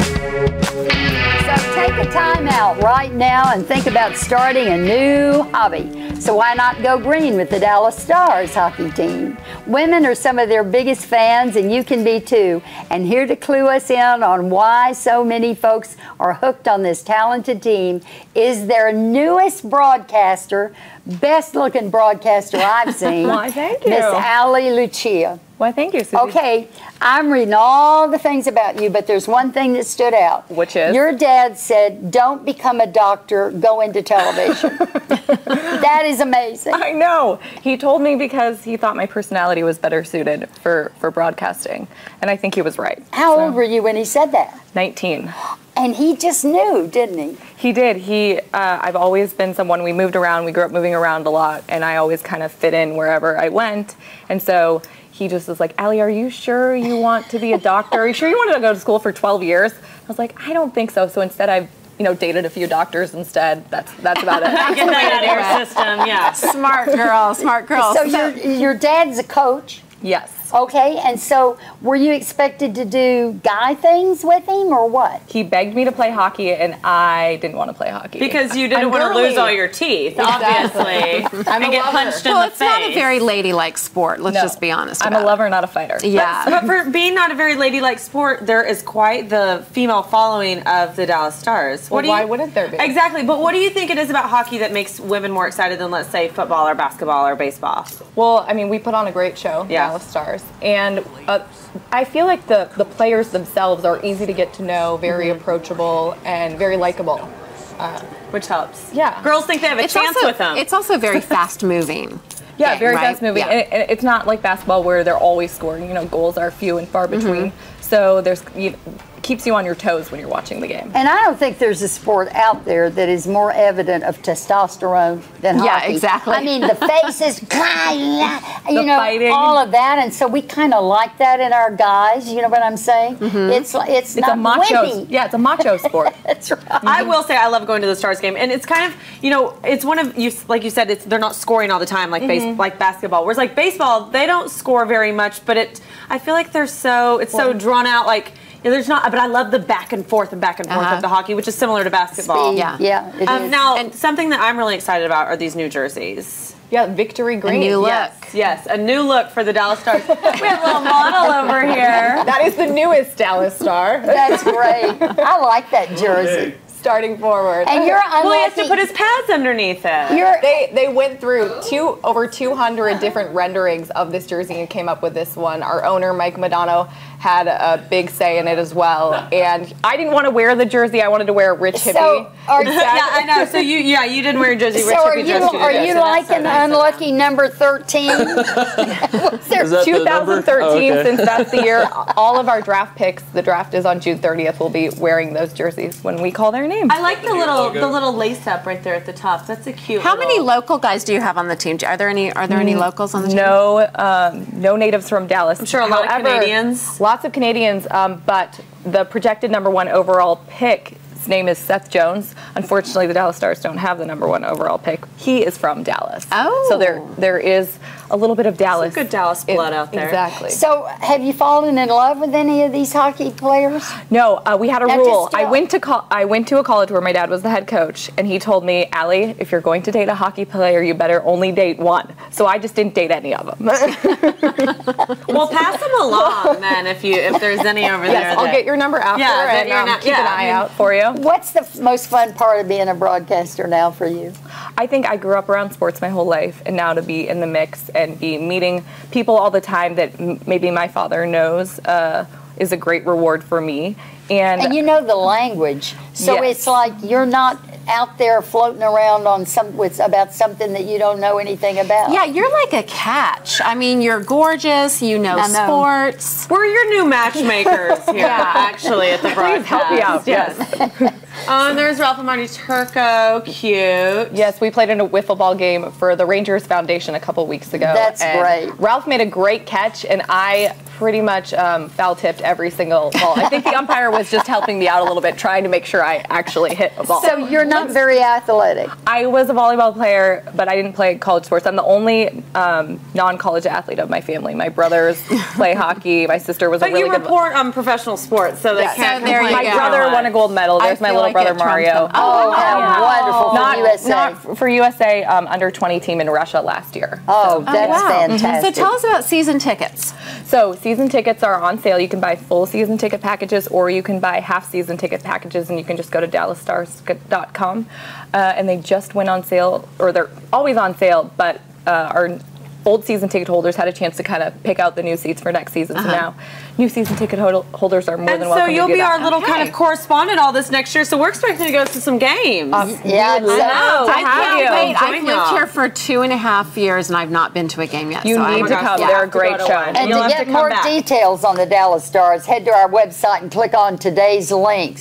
So take a time out right now and think about starting a new hobby. So why not go green with the Dallas Stars hockey team? Women are some of their biggest fans, and you can be too. And here to clue us in on why so many folks are hooked on this talented team is their newest broadcaster, best looking broadcaster I've seen. Why, thank you. Miss Allie Lucia. Why, thank you, Suzie. Okay, I'm reading all the things about you, but there's one thing that stood out. Which is? Your dad said, don't become a doctor, go into television. that is amazing. I know. He told me because he thought my personality was better suited for, for broadcasting. And I think he was right. How So, old were you when he said that? 19. And he just knew, didn't he? He did. He. Uh, I've always been someone. We moved around. We grew up moving around a lot, and I always kind of fit in wherever I went. And so he just was like, "Allie, are you sure you want to be a doctor? Are you sure you wanted to go to school for 12 years?" I was like, "I don't think so." So instead, I've you know dated a few doctors instead. That's that's about it. Get that out of your system, yeah. Smart girl, smart girl. So your, your dad's a coach, yes. Okay? And so were you expected to do guy things with him or what? He begged me to play hockey, and I didn't want to play hockey Because you didn't I'm want to lose all your teeth, obviously. I'm and a get lover. punched in the face. well, the it's not a very ladylike sport. Let's No. just be honest. I'm a lover, not a fighter. Yeah. But for being not a very ladylike sport, there is quite the female following of the Dallas Stars. Well, why you- wouldn't there be? Exactly. But what do you think it is about hockey that makes women more excited than, let's say, football or basketball or baseball? Well, I mean, we put on a great show, Yeah. Dallas Stars, and uh, I feel like the the players themselves are easy to get to know, very Mm-hmm. approachable, and very likable. Which helps. Yeah. Girls think they have a It's chance also with them. it's also very fast moving. Yeah, game, very right? fast moving, Yeah. and, it- and it's not like basketball where they're always scoring. You know, goals are few and far between, Mm-hmm. so there's you, keeps you on your toes when you're watching the game. And I don't think there's a sport out there that is more evident of testosterone than Yeah, hockey. exactly. I mean, the faces, you The know, fighting. all of that, and so we kind of like that in our guys. You know what I'm saying? Mm-hmm. It's it's It's not a macho, wimpy. yeah, it's a macho sport. That's right. I will say I love going to the Stars game, and it's kind of you know it's one of you like you said it's they're not scoring all the time like base, like basketball. Whereas like baseball they don't score very much, but it I feel like they're so it's so drawn out like. You know, there's not, but I love the back and forth and back and forth Uh-huh. of the hockey, which is similar to basketball. Speed, Yeah. yeah. it Um, is. now, And- something that I'm really excited about are these new jerseys. yeah, victory green. new look. Yes, yes, a new look for the Dallas Stars. we have a little model over here. That is the newest Dallas Star, That's great. I like that jersey. Starting forward. And you're unlucky. Well, he has to put his pads underneath it. you're They they went through two over 200 different renderings of this jersey and came up with this one. Our owner Mike Madonna had a big say in it as well. And I didn't want to wear the jersey. I wanted to wear a rich hippie. so. Are, yeah, I know. So you, yeah, you didn't wear your jersey. Rich so are you dress, are you So like so an nice of them. unlucky number thirteen? Is that the 2013, Oh, okay. since that's the year, all of our draft picks, the draft is on June 30th, We'll be wearing those jerseys when we call their name. I like the little the little lace up right there at the top. That's a cute. How many local guys do you have on the team? Are there any? Are there any locals on the team? No, um, no natives from Dallas. I'm sure a lot of Canadians. Lots of Canadians, um, but the projected number one overall pick. His name is Seth Jones. Unfortunately, the Dallas Stars don't have the number one overall pick. He is from Dallas. Oh. so there there is a little bit of Dallas. good Dallas in- blood out there. Exactly. So, have you fallen in love with any of these hockey players? No, uh, we had a Now, rule. I went to col- I went to a college where my dad was the head coach, and he told me, Allie, if you're going to date a hockey player, you better only date one. So I just didn't date any of them. Well, pass them along then if you if there's any over there. I'll that- get your number after Yeah, then and um, not- keep yeah, an I eye mean- out for you. What's the f- most fun part of being a broadcaster now for you? I think I grew up around sports my whole life, and now to be in the mix and be meeting people all the time that m- maybe my father knows uh, is a great reward for me. And, And you know the language, so Yes. it's like you're not out there floating around on some with about something that you don't know anything about. Yeah, you're like a catch. I mean, you're gorgeous. You know, know. sports. We're your new matchmakers here, yeah. actually, at the broadcast. help me out, yes. Oh, and um, there's Ralph and Marty Turco. Cute. Yes, we played in a wiffle ball game for the Rangers Foundation a couple weeks ago. That's and great. Ralph made a great catch, and I pretty much um, foul tipped every single ball. I think the umpire was just helping me out a little bit, trying to make sure I actually hit a ball. So you're not very athletic. I was a volleyball player, but I didn't play college sports. I'm the only um, non-college athlete of my family. My brothers play hockey. My sister was But a really you good. report on professional sports, so they Yes. can't So there you complain. my go. brother won a gold medal. I There's my little like brother Mario. him. Oh, how wonderful for Not, USA. not for USA um, under 20 team in Russia last year. oh, that's wow. fantastic. So tell us about season tickets. So season tickets are on sale. You can buy full season ticket packages, or you can buy half season ticket packages, and you can just go to dallasstars.com. Uh, and they just went on sale, or they're always on sale, but uh, our old season ticket holders had a chance to kind of pick out the new seats for next season. So uh-huh. now, new season ticket hol- holders are more And than welcome. To be. So you'll to do be that. our little kind of correspondent all this next year. So we're expecting to go to some games. Um, yeah, would so- love to I have can't you. wait. I've lived y'all. here for two and a half years, and I've not been to a game yet. You so need I'm to gosh, come. yeah. They're a great to show. one. And You'll to get to more back. details on the Dallas Stars, head to our website and click on today's links.